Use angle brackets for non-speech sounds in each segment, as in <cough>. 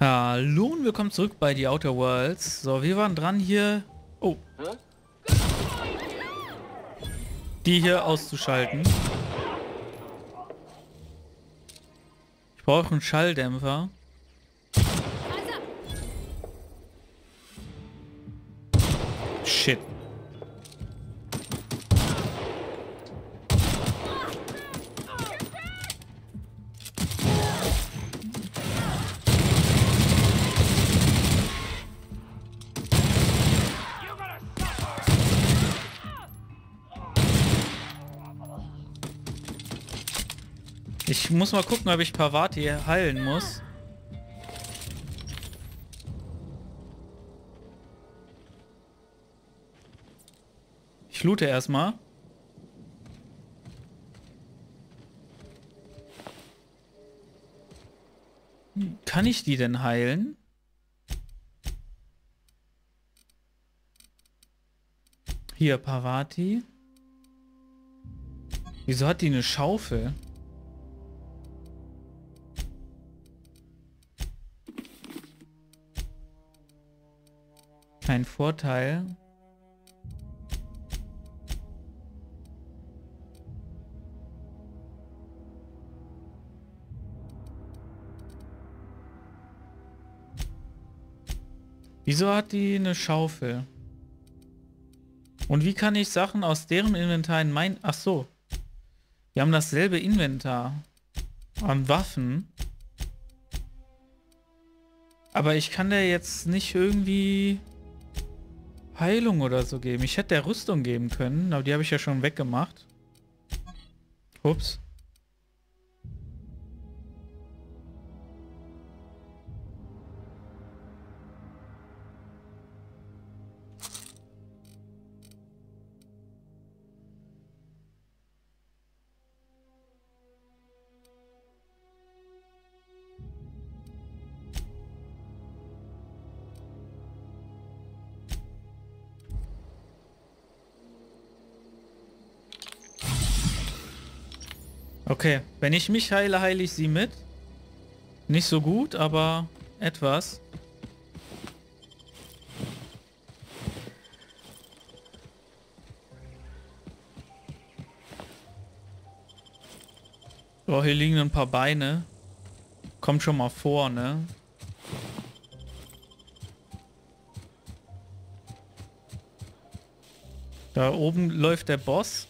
Hallo und willkommen zurück bei The Outer Worlds. So, wir waren dran hier... Oh. Die hier auszuschalten. Ich brauche einen Schalldämpfer. Shit. Ich muss mal gucken, ob ich Pavati heilen muss. Ich loote erstmal. Kann ich die denn heilen? Hier, Pavati. Wieso hat die eine Schaufel? Kein Vorteil. Wieso hat die eine Schaufel? Und wie kann ich Sachen aus deren Inventar in mein... Ach so. Wir haben dasselbe Inventar. An Waffen. Aber ich kann der jetzt nicht irgendwie Heilung oder so geben. Ich hätte der Rüstung geben können, aber die habe ich ja schon weggemacht. Ups. Okay, wenn ich mich heile, heile ich sie mit. Nicht so gut, aber etwas. So, hier liegen ein paar Beine. Kommt schon mal vor, ne? Da oben läuft der Boss.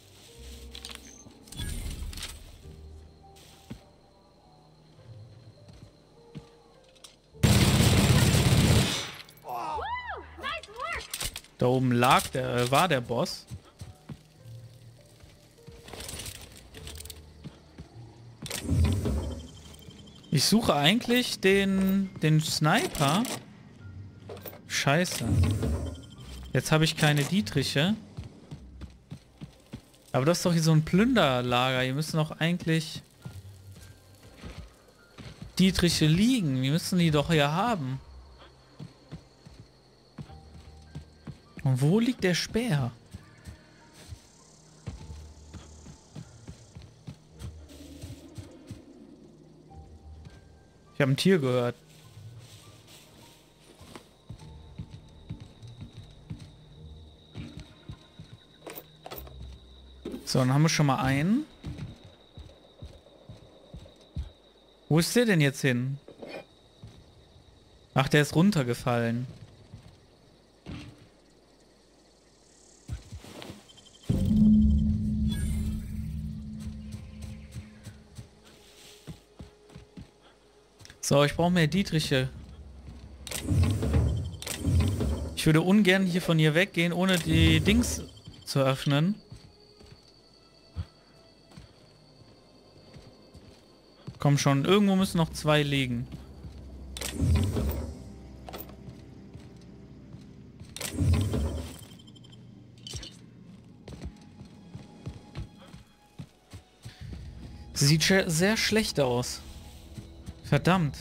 Oben lag der, äh, war der Boss. Ich suche eigentlich den, den Sniper. Scheiße. Jetzt habe ich keine Dietriche. Aber das ist doch hier so ein Plünderlager. Hier müssen doch eigentlich Dietriche liegen. Wir müssen die doch hier haben. Und wo liegt der Speer? Ich habe ein Tier gehört. So, dann haben wir schon mal einen. Wo ist der denn jetzt hin? Ach, der ist runtergefallen. So, ich brauche mehr Dietriche. Ich würde ungern hier von hier weggehen, ohne die Dings zu öffnen. Komm schon, irgendwo müssen noch zwei liegen. Sieht sehr schlecht aus. Verdammt.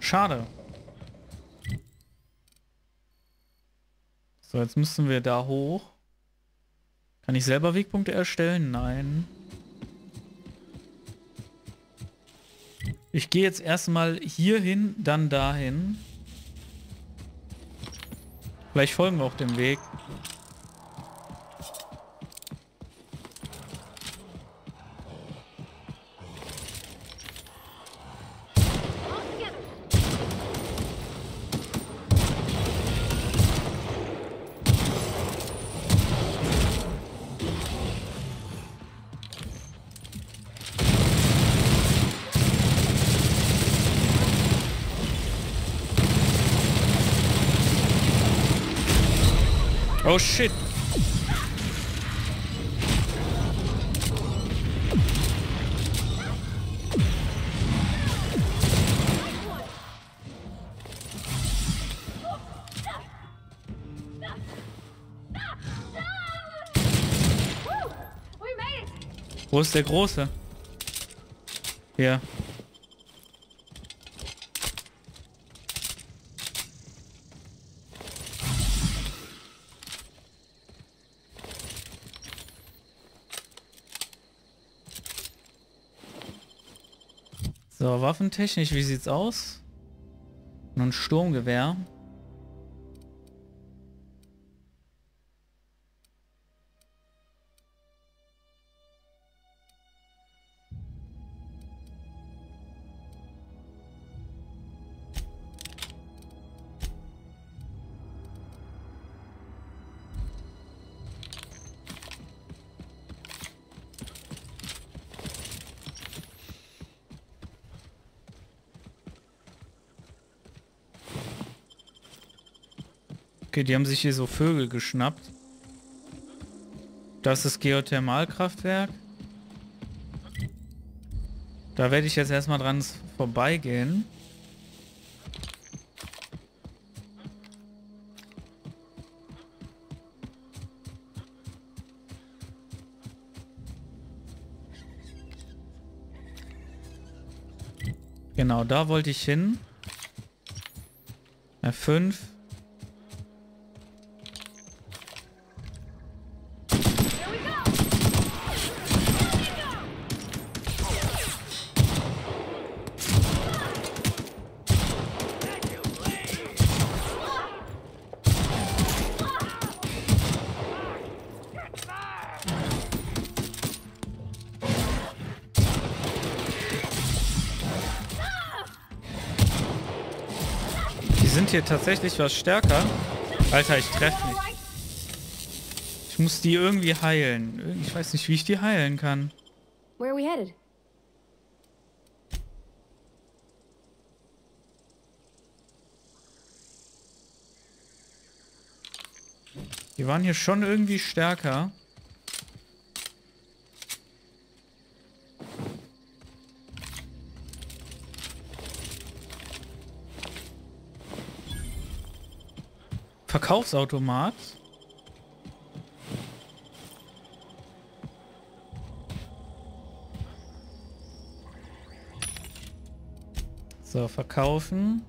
Schade. So, jetzt müssen wir da hoch. Kann ich selber Wegpunkte erstellen? Nein. Ich gehe jetzt erstmal hier hin, dann dahin. Vielleicht folgen wir auch dem Weg. Oh shit. Wo ist der Große? Hier. So, waffentechnisch, wie sieht's aus? Nur ein Sturmgewehr. Okay, die haben sich hier so Vögel geschnappt. Das ist Geothermalkraftwerk. Da werde ich jetzt erstmal dran vorbeigehen. Genau, da wollte ich hin. F5. Sind hier tatsächlich was stärker. Alter, ich treffe nicht. Ich muss die irgendwie heilen. Ich weiß nicht, wie ich die heilen kann. Where are we headed? Die waren hier schon irgendwie stärker. Verkaufsautomat. So, verkaufen.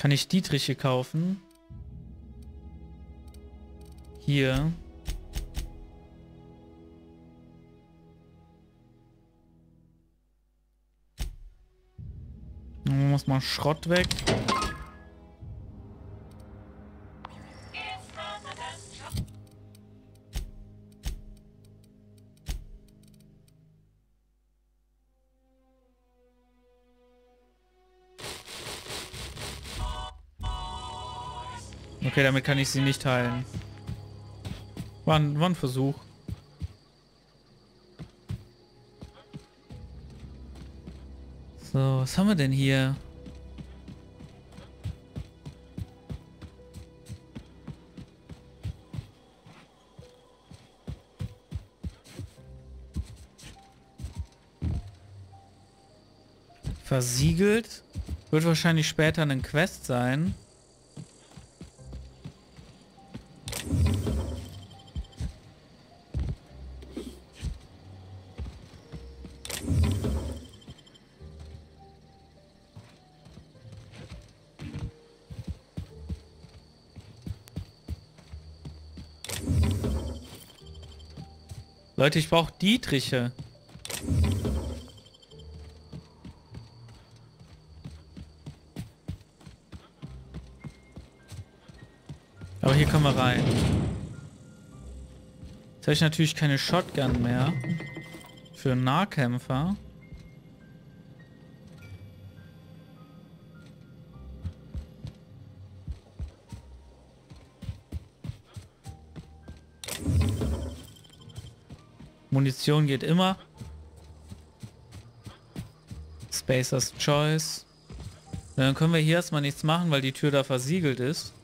Kann ich Dietriche kaufen? Hier. Muss mal Schrott weg. Okay, damit kann ich sie nicht heilen. War ein, war ein Versuch. So, was haben wir denn hier? Versiegelt. Wird wahrscheinlich später eine Quest sein. Leute, ich brauche Dietriche. Aber hier kommen wir rein. Jetzt habe ich natürlich keine Shotgun mehr. Für Nahkämpfer. Munition geht immer. Spacers Choice. Dann können wir hier erstmal nichts machen, weil die Tür da versiegelt ist.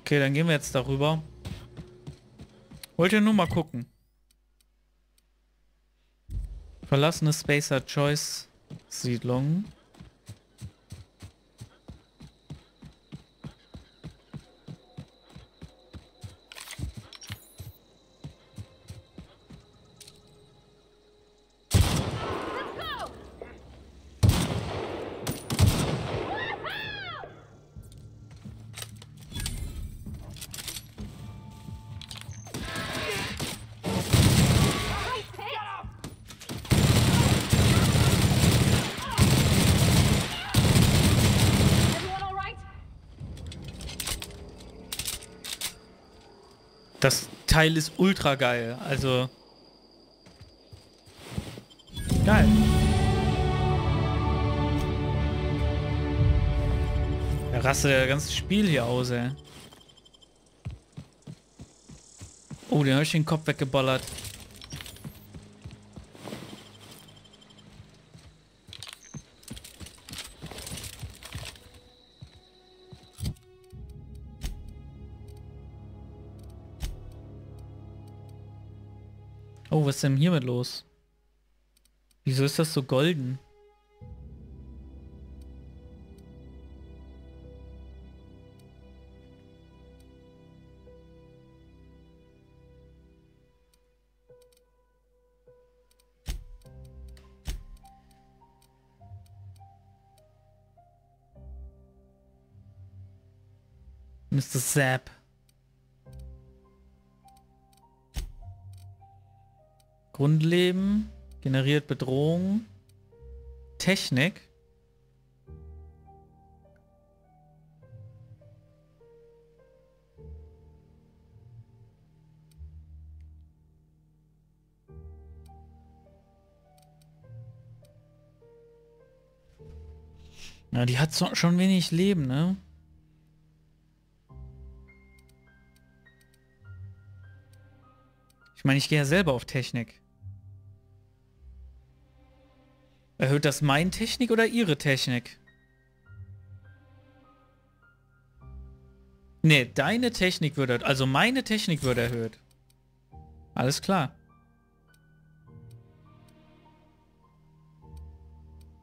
Okay, dann gehen wir jetzt darüber. Wollt nur mal gucken. Verlassene Spacer Choice Siedlung. Das Teil ist ultra geil. Also. Geil. Er rastet das ganze Spiel hier aus, ey. Oh, den habe ich den Kopf weggeballert. Was ist denn hier mit los? Wieso ist das so golden? Mr. Zap. Grundleben, generiert Bedrohung, Technik. Ja, die hat so, schon wenig Leben, ne? Ich meine, ich gehe ja selber auf Technik. Erhöht das mein Technik oder ihre Technik? Ne, deine Technik wird, also meine Technik wird erhöht. Alles klar.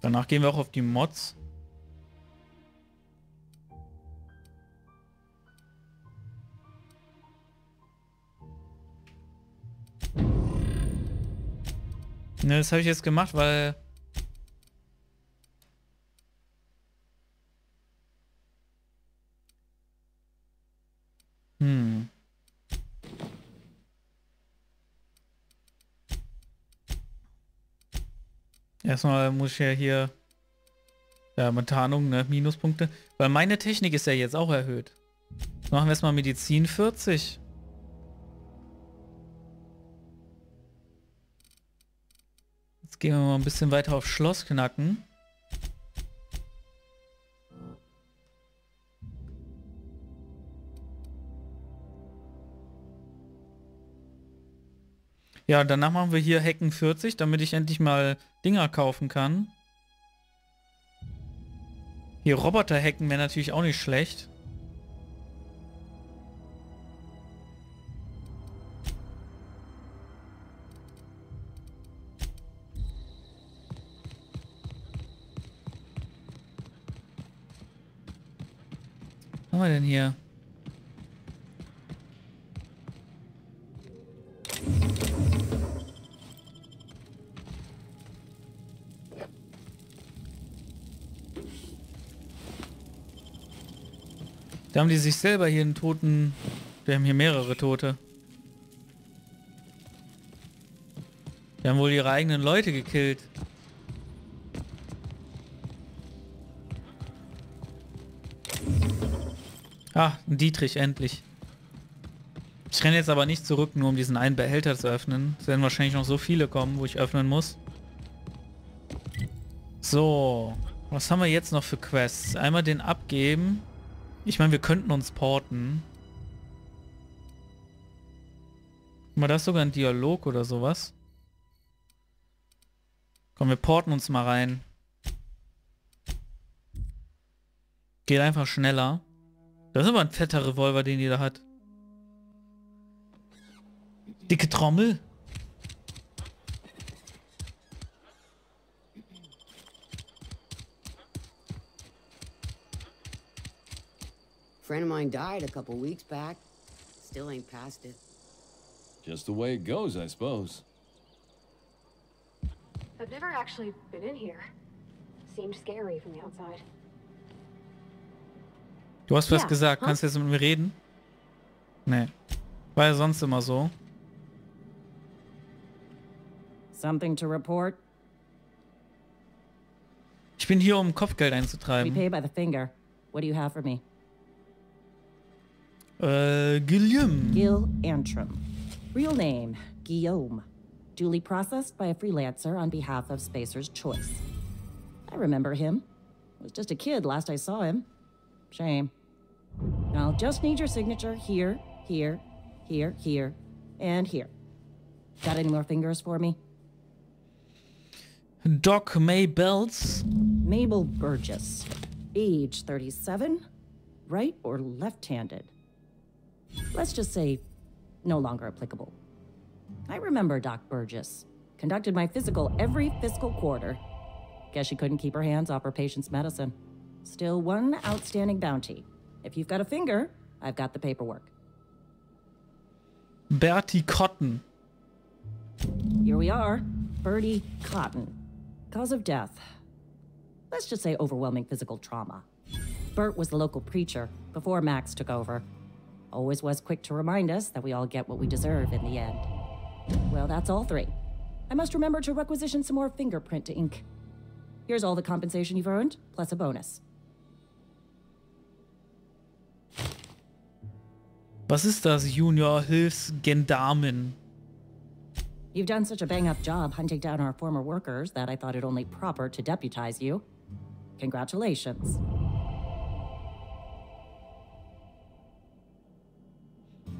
Danach gehen wir auch auf die Mods. Ne, das habe ich jetzt gemacht, weil Hm. Erstmal muss ich ja hier ja, mit Tarnung, ne, Minuspunkte. Weil meine Technik ist ja jetzt auch erhöht. machen wir erstmal Medizin 40. Jetzt gehen wir mal ein bisschen weiter auf Schloss knacken. Ja, danach machen wir hier Hacken 40, damit ich endlich mal Dinger kaufen kann. Hier Roboter hacken wäre natürlich auch nicht schlecht. Was haben wir denn hier? Da haben die sich selber hier einen Toten... Wir haben hier mehrere Tote. Die haben wohl ihre eigenen Leute gekillt. Ah, ein Dietrich, endlich. Ich renne jetzt aber nicht zurück, nur um diesen einen Behälter zu öffnen. Es werden wahrscheinlich noch so viele kommen, wo ich öffnen muss. So, was haben wir jetzt noch für Quests? Einmal den abgeben. Ich meine, wir könnten uns porten. Mal das sogar ein Dialog oder sowas. Komm, wir porten uns mal rein. Geht einfach schneller. Das ist aber ein fetter Revolver, den da hat. Dicke Trommel. Friend of mine died a couple weeks back. Still ain't past it. Just the way it goes, I suppose. I've never actually been in here. Seemed scary from the outside. Du hast was Ja, gesagt. ha? Kannst du jetzt mit mir reden? Nee. War ja sonst immer so. Something to report? Ich bin hier, um Kopfgeld We pay by the finger. What do you have for me? Äh, Guillaume. Gil Antrim. Real name, Guillaume. Duly processed by a freelancer on behalf of Spacer's Choice. I remember him. Was just a kid last I saw him. Shame. I'll just need your signature here, here, here, here, and here. Got any more fingers for me? Doc May Bells. Mabel Burgess. Age 37. Right or left handed? Let's just say no longer applicable. I remember Doc Burgess. Conducted my physical every fiscal quarter. Guess she couldn't keep her hands off her patient's medicine. Still one outstanding bounty. If you've got a finger, I've got the paperwork. Bertie Cotton. Here we are. Bertie Cotton. Cause of death. Let's just say overwhelming physical trauma. Bert was the local preacher before Max took over. Always was quick to remind us that we all get what we deserve in the end. Well, that's all three. I must remember to requisition some more fingerprint to ink. Here's all the compensation you've earned, plus a bonus. Was ist das, Junior Hilfsgendarmen? You've done such a bang up job hunting down our former workers that I thought it only proper to deputize you. Congratulations.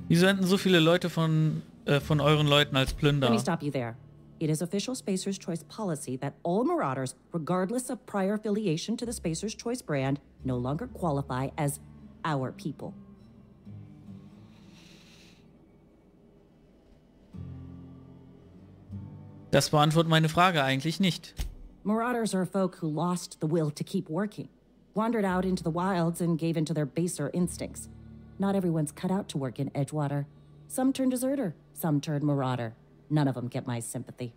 Wieso enden so viele Leute von, äh, von euren Leuten als Let Plünder? me stop you there. It is official Spacer's Choice policy that all Marauders, regardless of prior affiliation to the Spacer's Choice brand, no longer qualify as our people. Das beantwortet meine Frage eigentlich nicht. Marauders are folk who lost the will to keep working, wandered out into the wilds, and gave into their baser instincts. Not everyone's cut out to work in Edgewater. Some turn deserter, some turn marauder. None of them get my sympathy.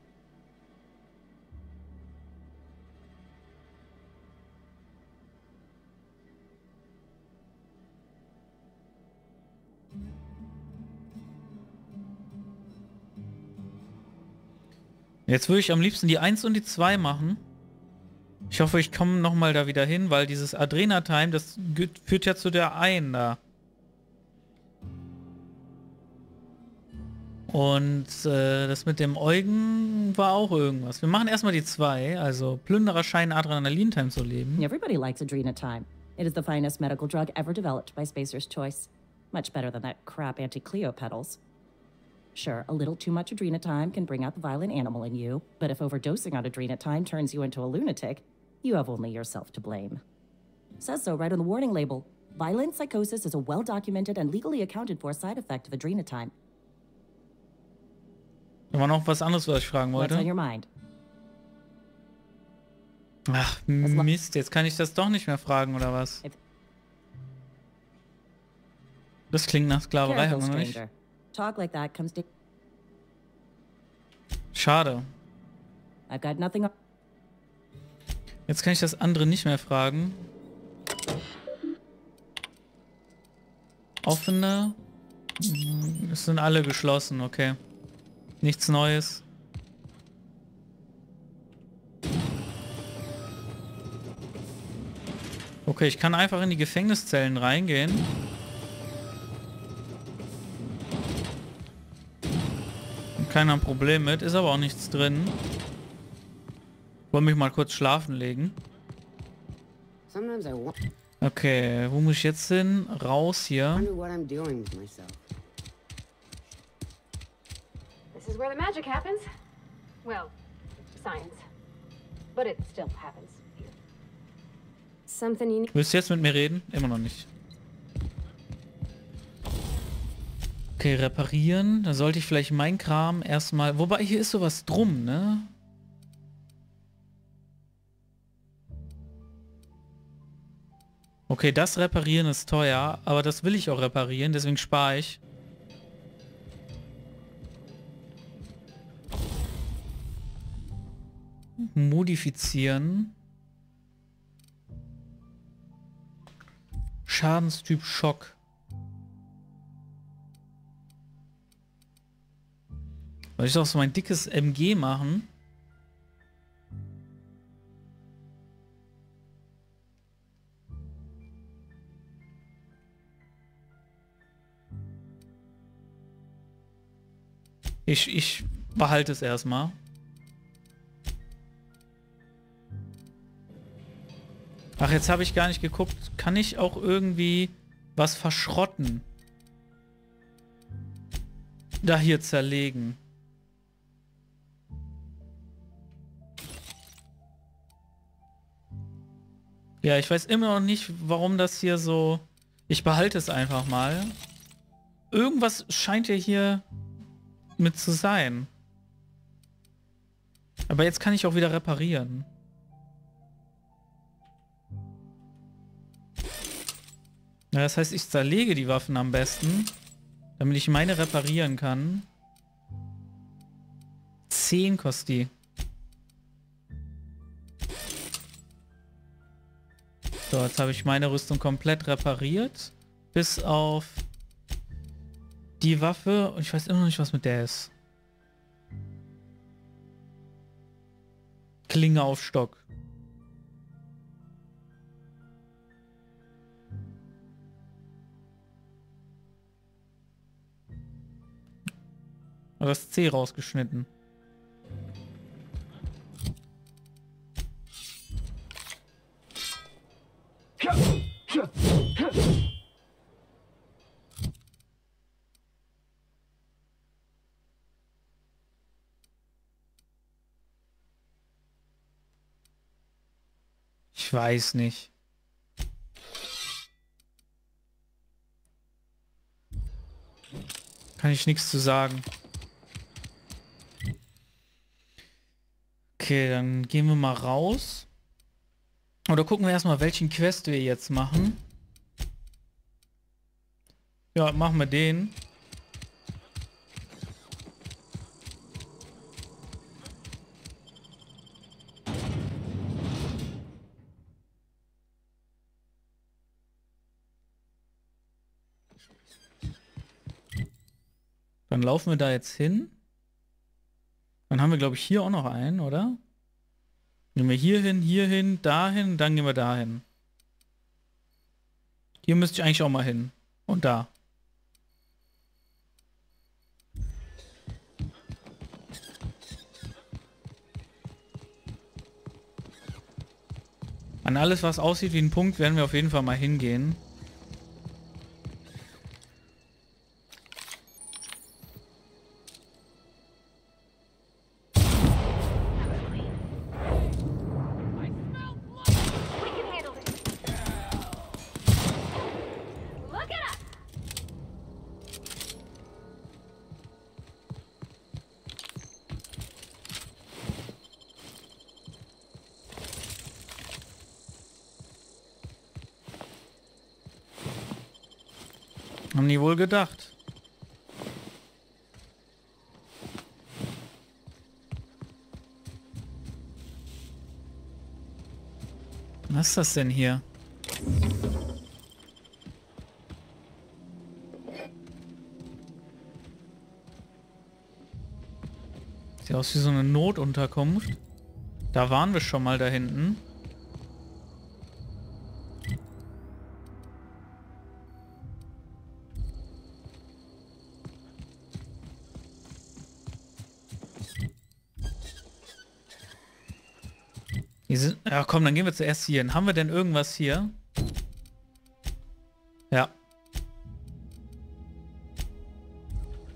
Jetzt würde ich am liebsten die 1 und die 2 machen. Ich hoffe, ich komme nochmal da wieder hin, weil dieses Adrena-Time, das führt ja zu der 1 da. Und äh, das mit dem Eugen war auch irgendwas. Wir machen erstmal die 2, also Plünderer scheinen Adrenalin-Time zu leben. Everybody likes Adrenatime. It is the finest medical drug ever developed by Spacer's Choice. Much better than that crap anti-Cleo pedals. Sure, a little too much Adrenatime can bring out the violent animal in you, but if overdosing on Adrenatime turns you into a lunatic, you have only yourself to blame. Says so right on the warning label. Violent psychosis is a well-documented and legally accounted for side effect of Adrenatime. War noch was anderes, was ich fragen wollte. Ach, Mist, jetzt kann ich das doch nicht mehr fragen, oder was? Das klingt nach Sklaverei, haben wir nicht? Schade. Jetzt kann ich das andere nicht mehr fragen. Offene. Hm, Es sind alle geschlossen, okay. Nichts Neues. Okay, ich kann einfach in die Gefängniszellen reingehen. Keiner ein Problem mit, ist aber auch nichts drin. Wollte mich mal kurz schlafen legen. Okay, wo muss ich jetzt hin? Raus hier. Is where the magic happens. Well, science. But it still happens. Something you. Willst du jetzt mit mir reden? Immer noch nicht. Okay, reparieren. Da sollte ich vielleicht mein Kram erstmal... Wobei, hier ist sowas drum, ne? Okay, das reparieren ist teuer, aber das will ich auch reparieren, deswegen spare ich. Modifizieren. Schadenstyp Schock. Soll ich doch so mein dickes MG machen? Ich, ich behalte es erstmal. Ach, jetzt habe ich gar nicht geguckt. Kann ich auch irgendwie was verschrotten? Da hier zerlegen. Ja, ich weiß immer noch nicht, warum das hier so... Ich behalte es einfach mal. Irgendwas scheint ja hier mit zu sein. Aber jetzt kann ich auch wieder reparieren. Ja, das heißt, ich zerlege die Waffen am besten, damit ich meine reparieren kann. 10 kostet die. So, jetzt habe ich meine Rüstung komplett repariert. Bis auf die Waffe. Und ich weiß immer noch nicht, was mit der ist. Klinge auf Stock. Aber das C rausgeschnitten. Ich weiß nicht. Kann ich nichts zu sagen. Okay, dann gehen wir mal raus. Oder gucken wir erstmal, welchen Quest wir jetzt machen. Ja, machen wir den. Dann laufen wir da jetzt hin. Dann haben wir, glaube ich, hier auch noch einen, oder? Gehen wir hier hin, hier hin, dahin, dann gehen wir dahin. Hier müsste ich eigentlich auch mal hin. Und da. An alles, was aussieht wie ein Punkt, werden wir auf jeden Fall mal hingehen. Haben die wohl gedacht. Was ist das denn hier? Sieht aus wie so eine Notunterkunft. Da waren wir schon mal da hinten. Komm, dann gehen wir zuerst hier hin. Haben wir denn irgendwas hier? Ja.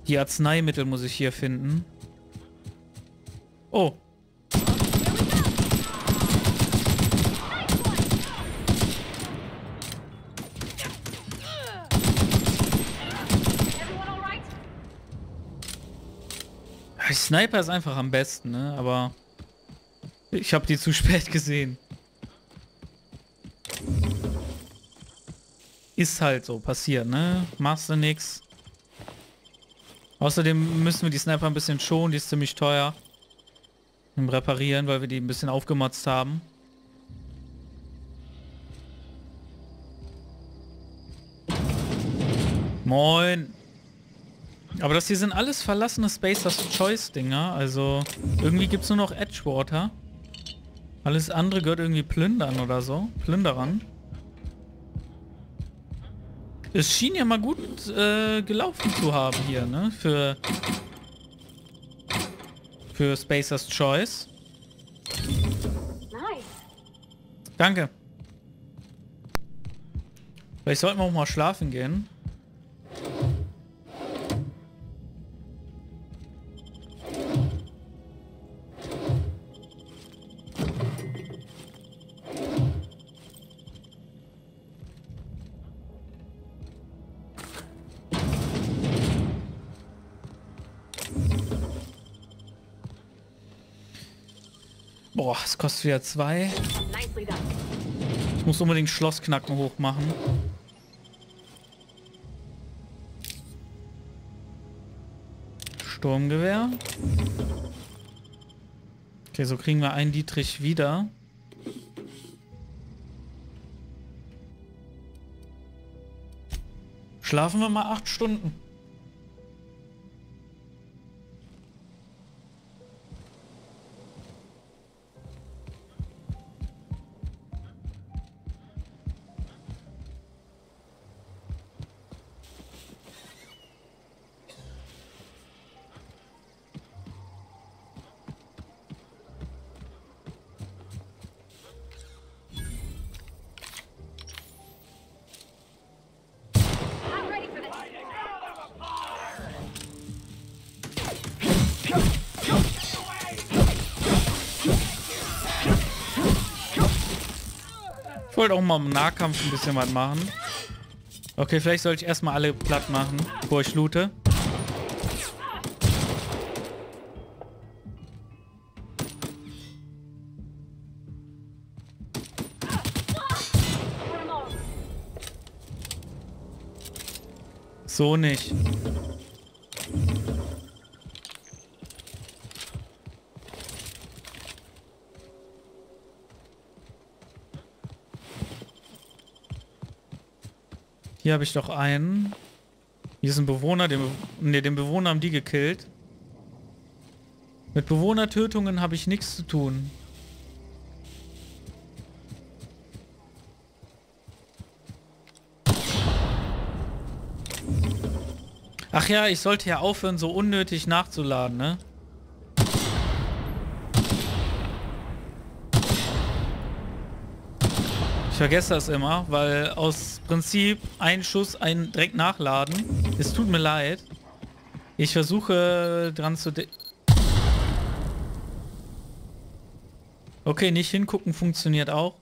Die Arzneimittel muss ich hier finden. Oh. Sniper ist einfach am besten, ne? Aber ich habe die zu <laughs> spät gesehen. Ist halt so passiert, ne? Machst du nix. Außerdem müssen wir die Sniper ein bisschen schonen, die ist ziemlich teuer. Im Reparieren, weil wir die ein bisschen aufgemotzt haben. Moin. Aber das hier sind alles verlassene Spacers Choice Dinger. Also irgendwie gibt es nur noch Edgewater. Alles andere gehört irgendwie Plündern oder so. Plünderern. Es schien ja mal gut äh, gelaufen zu haben hier, ne? Für für Spacers Choice. Nice. Danke. Vielleicht sollten wir auch mal schlafen gehen. Boah, es kostet wieder zwei. Ich muss unbedingt Schlossknacken hochmachen. Sturmgewehr. Okay, so kriegen wir einen Dietrich wieder. Schlafen wir mal acht Stunden. Mal im Nahkampf ein bisschen was machen. Okay, vielleicht sollte ich erstmal alle platt machen, bevor ich loote. So nicht. Hier habe ich doch einen. Hier ist ein Bewohner, den, Be nee, den Bewohner haben die gekillt. Mit Bewohnertötungen habe ich nichts zu tun. Ach ja, ich sollte ja aufhören, so unnötig nachzuladen, ne? Ich vergesse das immer, weil aus Prinzip ein Schuss, ein direkt nachladen. Es tut mir leid. Ich versuche dran zu... Okay, nicht hingucken funktioniert auch.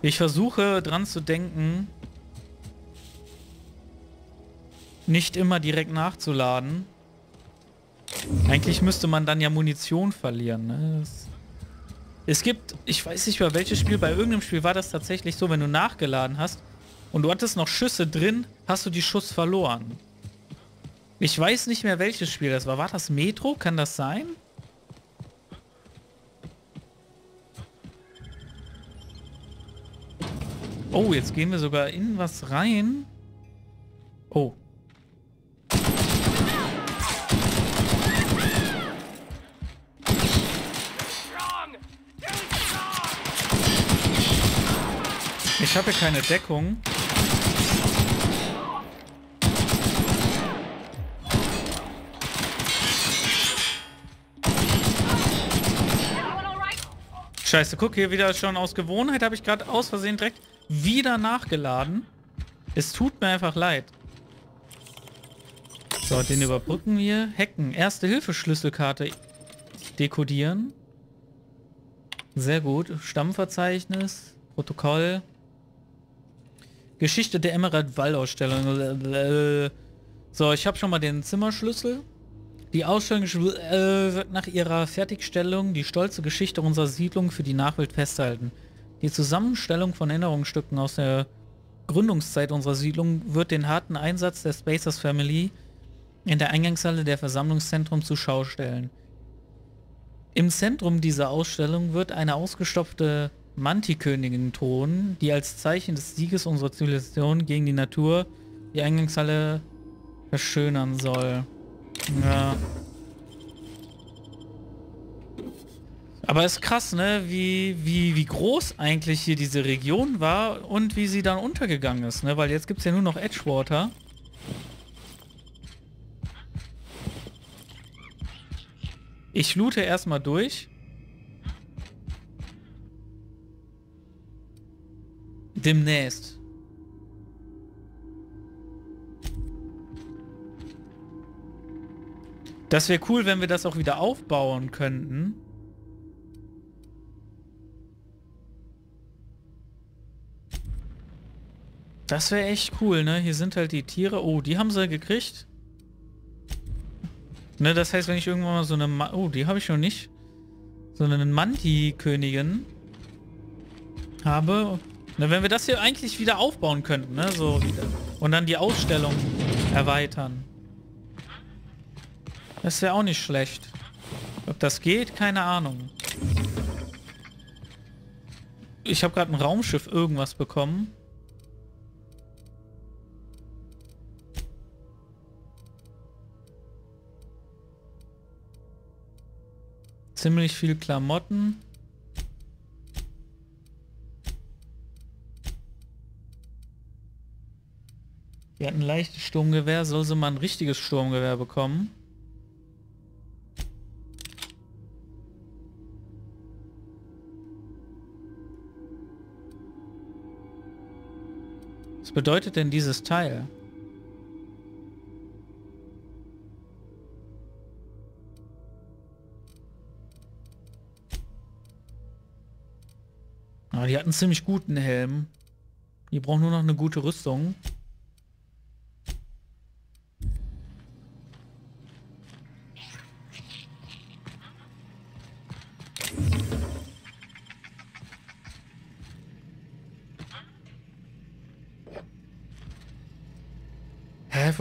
Ich versuche dran zu denken, nicht immer direkt nachzuladen. Eigentlich müsste man dann ja Munition verlieren. Ne? Das es gibt, ich weiß nicht mehr welches Spiel, bei irgendeinem Spiel war das tatsächlich so, wenn du nachgeladen hast und du hattest noch Schüsse drin, hast du die Schuss verloren. Ich weiß nicht mehr welches Spiel das war. War das Metro? Kann das sein? Oh, jetzt gehen wir sogar in was rein. Oh. Ich habe hier keine Deckung. Scheiße, guck hier wieder schon aus Gewohnheit habe ich gerade aus Versehen direkt wieder nachgeladen. Es tut mir einfach leid. So, den überbrücken wir. Hacken. Erste Hilfe-Schlüsselkarte dekodieren. Sehr gut. Stammverzeichnis. Protokoll. Geschichte der Emerald Wall-Ausstellung. So, ich habe schon mal den Zimmerschlüssel. Die Ausstellung äh, wird nach ihrer Fertigstellung die stolze Geschichte unserer Siedlung für die Nachwelt festhalten. Die Zusammenstellung von Erinnerungsstücken aus der Gründungszeit unserer Siedlung wird den harten Einsatz der Spacers Family in der Eingangshalle der Versammlungszentrum zur Schau stellen. Im Zentrum dieser Ausstellung wird eine ausgestopfte Mantikönigin thronen, die als Zeichen des Sieges unserer Zivilisation gegen die Natur die Eingangshalle verschönern soll. Ja. Aber ist krass, ne? Wie, wie, wie groß eigentlich hier diese Region war und wie sie dann untergegangen ist, ne? Weil jetzt gibt es ja nur noch Edgewater. Ich loote erstmal durch. Demnächst. Das wäre cool, wenn wir das auch wieder aufbauen könnten. Das wäre echt cool, ne? Hier sind halt die Tiere. Oh, die haben sie gekriegt. Ne, das heißt, wenn ich irgendwann mal so eine... Ma oh, die habe ich noch nicht. So eine Manti-Königin habe. Ne, wenn wir das hier eigentlich wieder aufbauen könnten, ne? So wieder. Und dann die Ausstellung erweitern. Das wäre auch nicht schlecht. Ob das geht, keine Ahnung. Ich habe gerade ein Raumschiff irgendwas bekommen. Ziemlich viel Klamotten. Wir hatten ein leichtes Sturmgewehr. Soll sie mal ein richtiges Sturmgewehr bekommen? Was bedeutet denn dieses Teil? Ah, die hatten ziemlich guten Helm. Die brauchen nur noch eine gute Rüstung.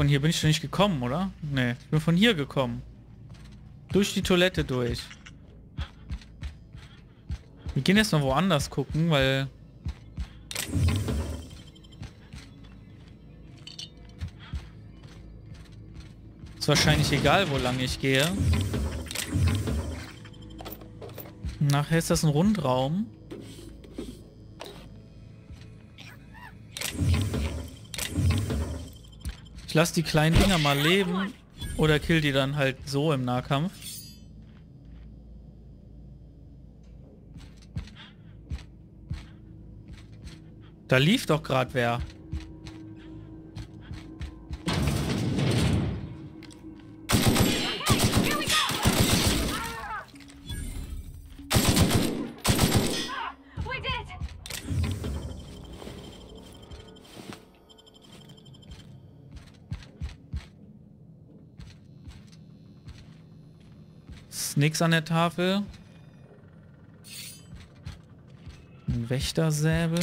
Von hier bin ich doch nicht gekommen, oder? Nee, ich bin von hier gekommen. Durch die Toilette durch. Wir gehen jetzt noch woanders gucken, weil... Ist wahrscheinlich egal, wo lang ich gehe. Nachher ist das ein Rundraum. Ich lasse die kleinen Dinger mal leben oder kill die dann halt so im Nahkampf. Da lief doch gerade wer. Nix an der Tafel. Ein Wächtersäbel.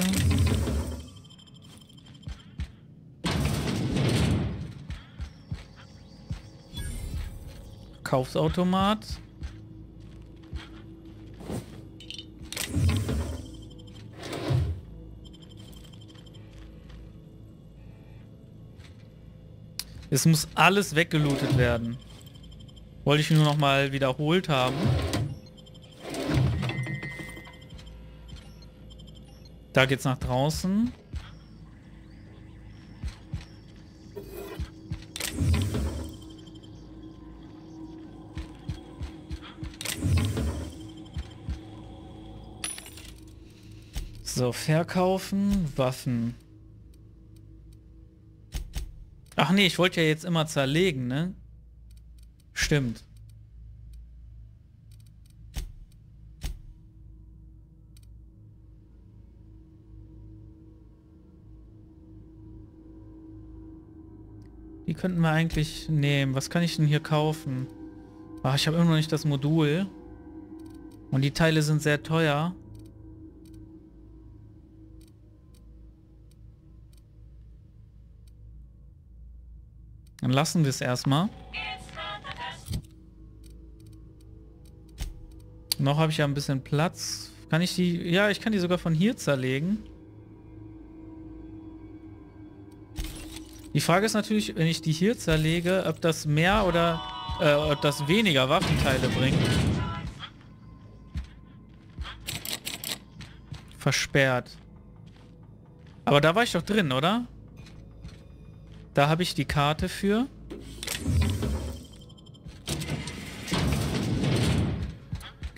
Verkaufsautomat. Es muss alles weggelootet werden. Wollte ich nur noch mal wiederholt haben. Da geht's nach draußen. So, verkaufen, Waffen. Ach nee, ich wollte ja jetzt immer zerlegen, ne? Stimmt. Die könnten wir eigentlich nehmen. Was kann ich denn hier kaufen? Ach, ich habe immer noch nicht das Modul. Und die Teile sind sehr teuer. Dann lassen wir es erstmal. Noch habe ich ja ein bisschen Platz. Kann ich die... Ja, ich kann die sogar von hier zerlegen. Die Frage ist natürlich, wenn ich die hier zerlege, ob das mehr oder äh, ob das weniger Waffenteile bringt. Versperrt. Aber da war ich doch drin, oder? Da habe ich die Karte für.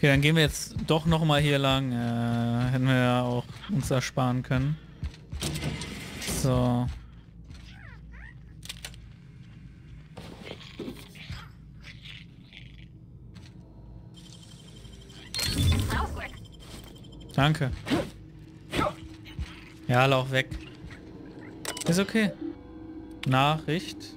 Okay, dann gehen wir jetzt doch noch mal hier lang. Äh, hätten wir ja auch uns ersparen können. So. Danke. Ja, lauf weg. Ist okay. Nachricht.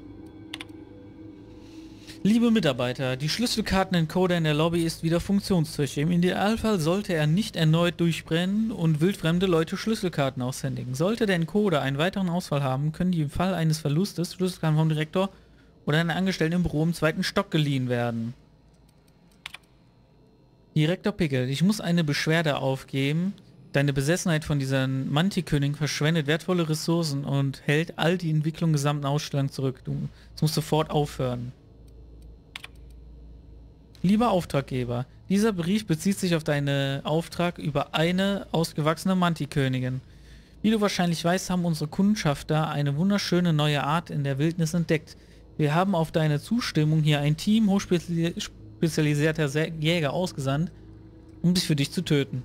Liebe Mitarbeiter, die Schlüsselkartenencoder in der Lobby ist wieder funktionsfähig. Im Idealfall sollte er nicht erneut durchbrennen und wildfremde Leute Schlüsselkarten aushändigen. Sollte der Encoder einen weiteren Ausfall haben, können die im Fall eines Verlustes Schlüsselkarten vom Direktor oder einen Angestellten im Büro im zweiten Stock geliehen werden. Direktor Pickel, ich muss eine Beschwerde aufgeben. Deine Besessenheit von diesem Mantikönig verschwendet wertvolle Ressourcen und hält all die Entwicklung gesamten Ausstellung zurück. Du musst sofort aufhören. Lieber Auftraggeber, dieser Brief bezieht sich auf deinen Auftrag über eine ausgewachsene Mantikönigin. Wie du wahrscheinlich weißt, haben unsere Kundschafter eine wunderschöne neue Art in der Wildnis entdeckt. Wir haben auf deine Zustimmung hier ein Team hochspezialisierter Jäger ausgesandt, um sich für dich zu töten.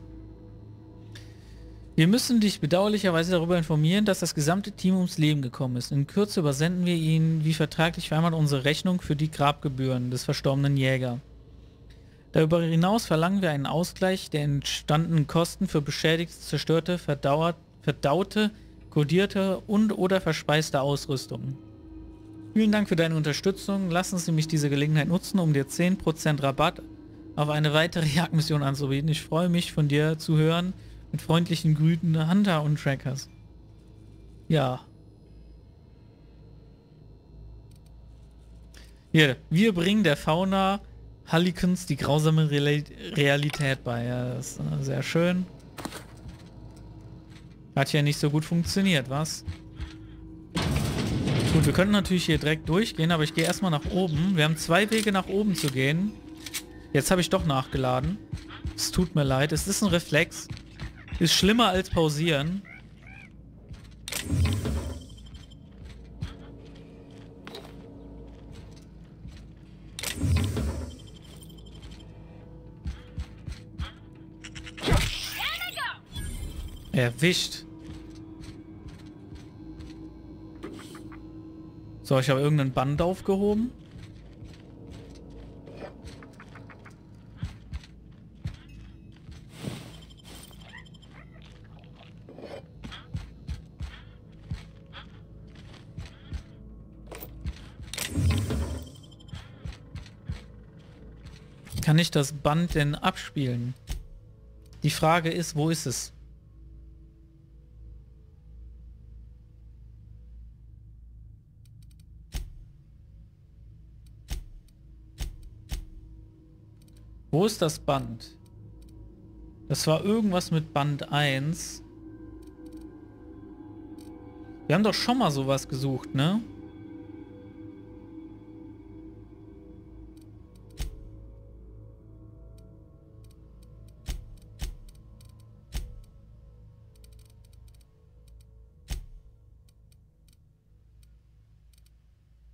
Wir müssen dich bedauerlicherweise darüber informieren, dass das gesamte Team ums Leben gekommen ist. In Kürze übersenden wir Ihnen, wie vertraglich vereinbart, unsere Rechnung für die Grabgebühren des verstorbenen Jäger. Darüber hinaus verlangen wir einen Ausgleich der entstandenen Kosten für beschädigte, zerstörte, verdauert, verdaute, kodierte und oder verspeiste Ausrüstung. Vielen Dank für deine Unterstützung. Lassen Sie mich diese Gelegenheit nutzen, um dir 10% Rabatt auf eine weitere <laughs> Jagdmission anzubieten. Ich freue mich von dir zu hören mit freundlichen Grüten Hunter und Trackers. Ja. Hier, wir bringen der Fauna Hallikens die grausame Realität bei. Ja, das ist äh, sehr schön. Hat ja nicht so gut funktioniert, was? Gut, wir könnten natürlich hier direkt durchgehen, aber ich gehe erstmal nach oben. Wir haben zwei Wege nach oben zu gehen. Jetzt habe ich doch nachgeladen. Es tut mir leid, es ist ein Reflex. Ist schlimmer als pausieren. Erwischt. So, ich habe irgendein Band aufgehoben. Kann ich das Band denn abspielen? Die Frage ist, wo ist es? Wo ist das Band? Das war irgendwas mit Band 1. Wir haben doch schon mal sowas gesucht, ne?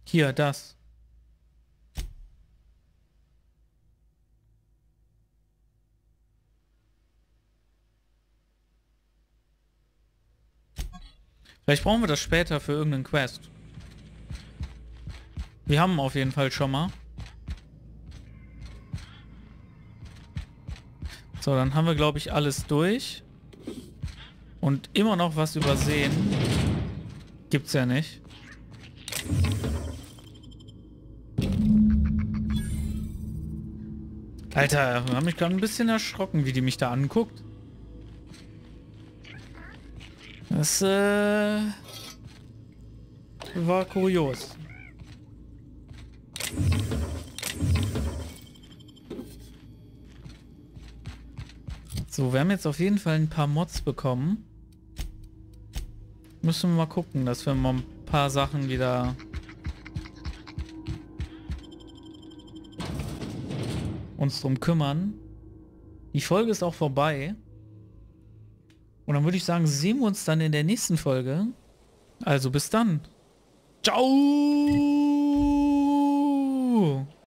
Hier, das. Vielleicht brauchen wir das später für irgendeinen Quest. Wir haben auf jeden Fall schon mal. So, dann haben wir, glaube ich, alles durch. Und immer noch was übersehen. Gibt's ja nicht. Alter, ich habe mich gerade ein bisschen erschrocken, wie die mich da anguckt. Das äh, war kurios. So, wir haben jetzt auf jeden Fall ein paar Mods bekommen. Müssen wir mal gucken, dass wir mal ein paar Sachen wieder uns drum kümmern. Die Folge ist auch vorbei. Und dann würde ich sagen, sehen wir uns dann in der nächsten Folge. Also bis dann. Ciao!